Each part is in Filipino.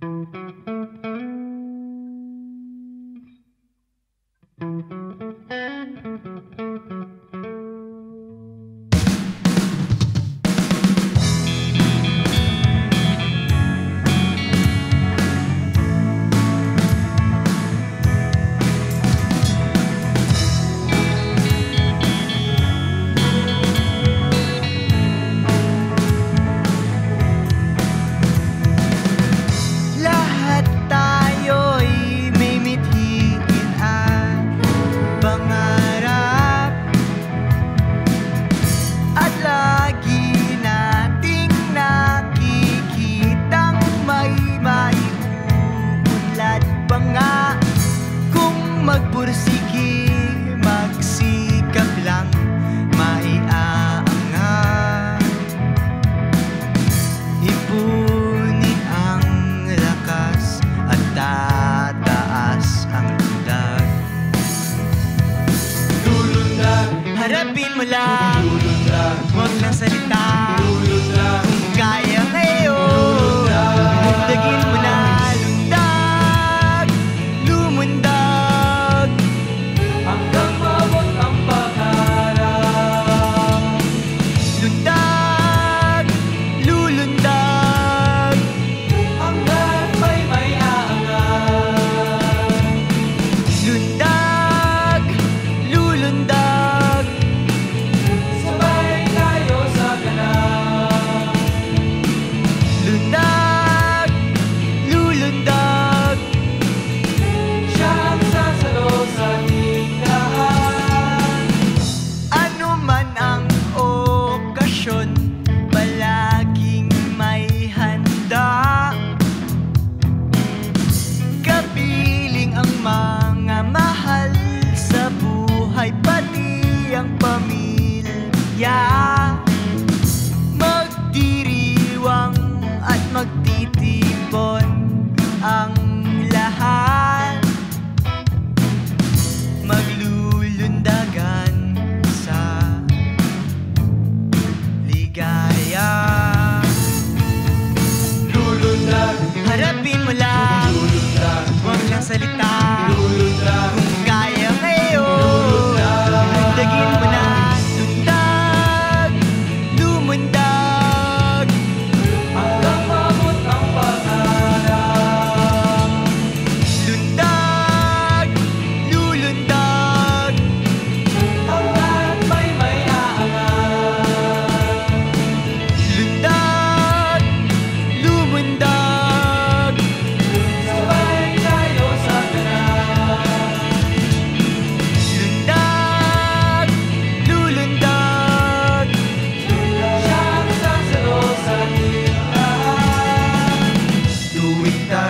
Thank you. pursigi Magsikap lang Maiaangat. Ipunin ang lakas At tataas ang lundag Tulundag Harapin mo lang. Tulundag Huwag ng salita.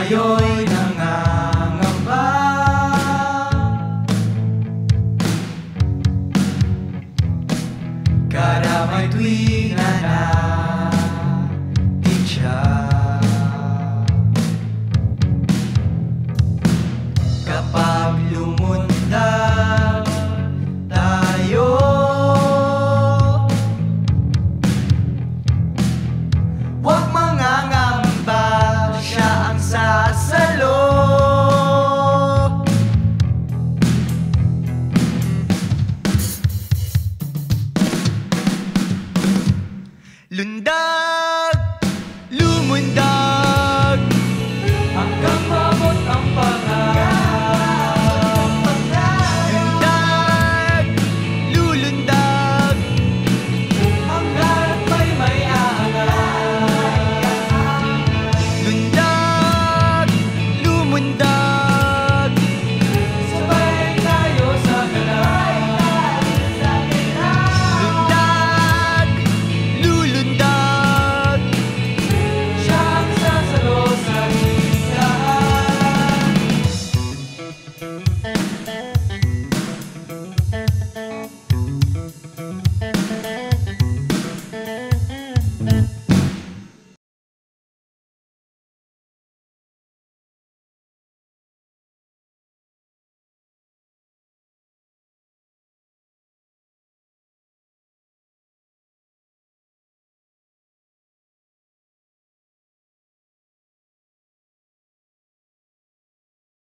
tayo'y nangangamba. Kada may tuwing 는다.